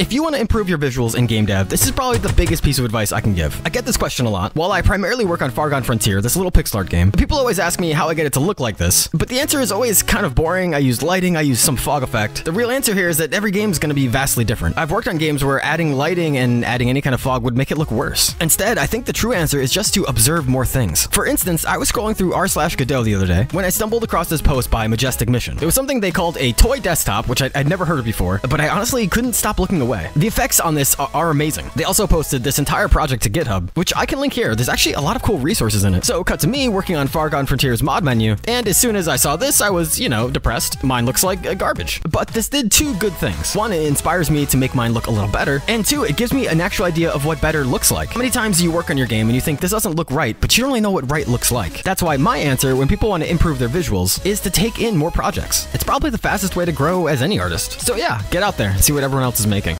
If you want to improve your visuals in game dev, this is probably the biggest piece of advice I can give. I get this question a lot. While I primarily work on Far Gone Frontier, this little pixel art game, people always ask me how I get it to look like this. But the answer is always kind of boring. I use lighting, I use some fog effect. The real answer here is that every game is going to be vastly different. I've worked on games where adding lighting and adding any kind of fog would make it look worse. Instead, I think the true answer is just to observe more things. For instance, I was scrolling through r slash Godot the other day when I stumbled across this post by Majestic Mission. It was something they called a toy desktop, which I'd, never heard of before, but I honestly couldn't stop looking away. The effects on this are, are amazing. They also posted this entire project to GitHub, which I can link here. There's actually a lot of cool resources in it. So cut to me working on Far Gone Frontier's mod menu, and as soon as I saw this, I was, you know, depressed. Mine looks like uh, garbage. But this did two good things. One, it inspires me to make mine look a little better, and two, it gives me an actual idea of what better looks like. How many times do you work on your game and you think this doesn't look right, but you don't really know what right looks like? That's why my answer when people want to improve their visuals is to take in more projects. It's probably the fastest way to grow as any artist. So yeah, get out there and see what everyone else is making.